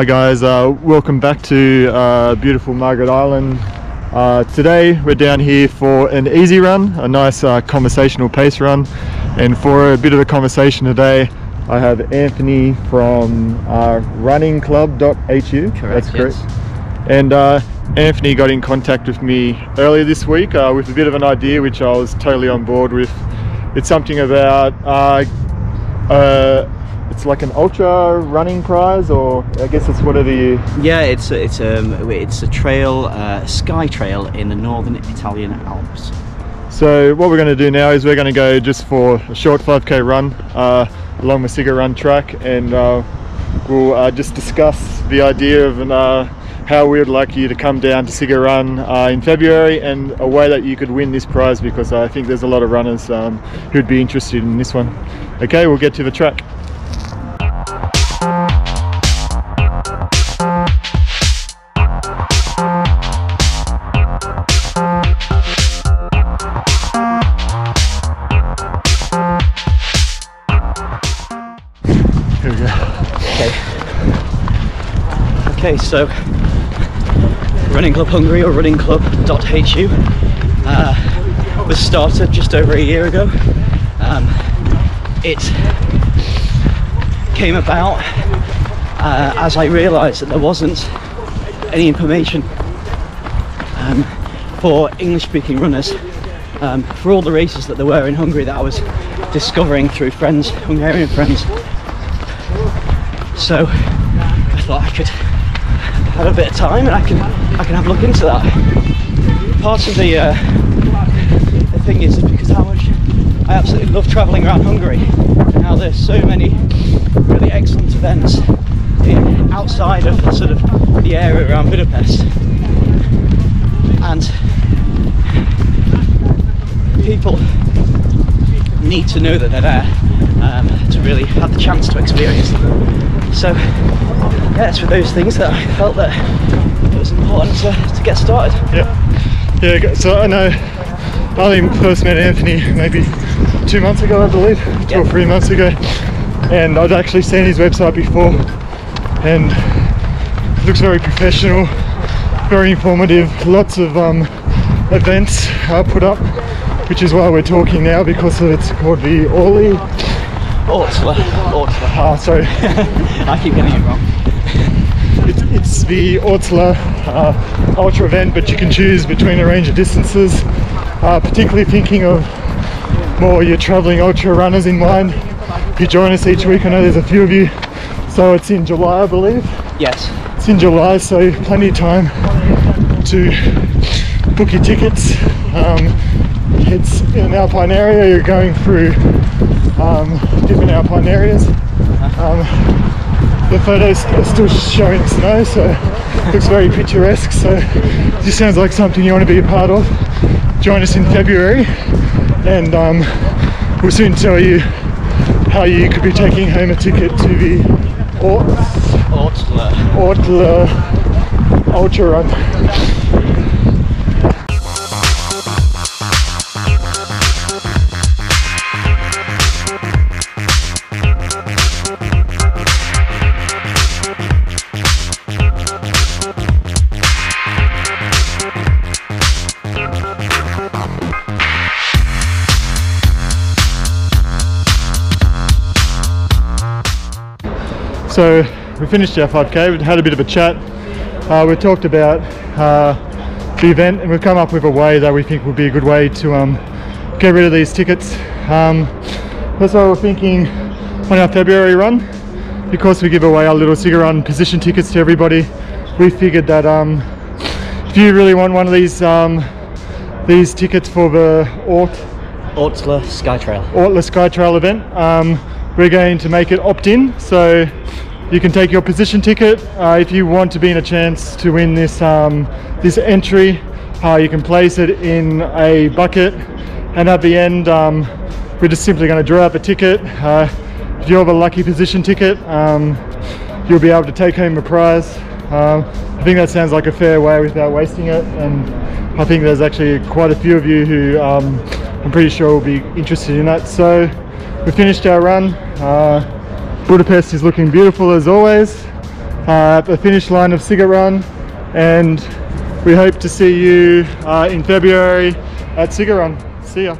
Hi guys, uh, welcome back to uh, beautiful Margaret Island. Uh, today we're down here for an easy run, a nice uh, conversational pace run. And for a bit of a conversation today, I have Anthony from uh, runningclub.hu. Correct, That's correct. yes. And uh, Anthony got in contact with me earlier this week uh, with a bit of an idea which I was totally on board with. It's something about uh, uh, it's like an ultra running prize, or I guess it's whatever you. Yeah, it's a, it's um it's a trail, uh, sky trail in the northern Italian Alps. So what we're going to do now is we're going to go just for a short 5k run uh, along the Sziget Run track, and uh, we'll uh, just discuss the idea of an, uh, how we would like you to come down to Sziget Run uh, in February, and a way that you could win this prize because I think there's a lot of runners um, who'd be interested in this one. Okay, we'll get to the track. Okay, so Running Club Hungary or runningclub.hu uh, was started just over a year ago. Um, it came about uh, as I realised that there wasn't any information um, for English-speaking runners um, for all the races that there were in Hungary that I was discovering through friends, Hungarian friends. So I thought I could have a bit of time and I can I can have a look into that. Part of the uh, the thing is because how much I absolutely love travelling around Hungary. Now there's so many really excellent events outside of sort of the area around Budapest, and people need to know that they're there um, to really have the chance to experience them. So, yeah, it's for those things that I felt that it was important to, to get started. Yeah, yeah. So I know I only first met Anthony maybe two months ago, I believe, two or three months ago, and I'd actually seen his website before, and it looks very professional, very informative. Lots of um, events are put up, which is why we're talking now because it's called the Orly. Ortler, Ortler. Ah, sorry. I keep getting it wrong. It's, it's the Ortler uh, Ultra event, but you can choose between a range of distances. Uh, particularly thinking of more your traveling ultra runners in mind. If you join us each week, I know there's a few of you. So it's in July, I believe. Yes. It's in July, so plenty of time to book your tickets. Um, it's in an alpine area. You're going through um, different alpine areas. Um, the photos are still showing snow, so it looks very picturesque. So it just sounds like something you want to be a part of. Join us in February, and um, we'll soon tell you how you could be taking home a ticket to the Ortler. Ortler Ultra Run. So we finished our 5k, we had a bit of a chat. Uh, we talked about uh, the event and we've come up with a way that we think would be a good way to um, get rid of these tickets. Um, that's why we're thinking on our February run, because we give away our little Sziget Run position tickets to everybody, we figured that um, if you really want one of these um, these tickets for the Ort Ortler Sky Trail. Ortler Sky Trail event. Um, we're going to make it opt-in, so you can take your position ticket. Uh, if you want to be in a chance to win this um, this entry, uh, you can place it in a bucket, and at the end, um, we're just simply going to draw out the ticket. Uh, if you have a lucky position ticket, um, you'll be able to take home a prize. Um, I think that sounds like a fair way without wasting it, and I think there's actually quite a few of you who um, I'm pretty sure will be interested in that. So we finished our run. Uh, Budapest is looking beautiful as always. uh, the finish line of Sziget Run, and we hope to see you uh, in February at Sziget Run. See ya.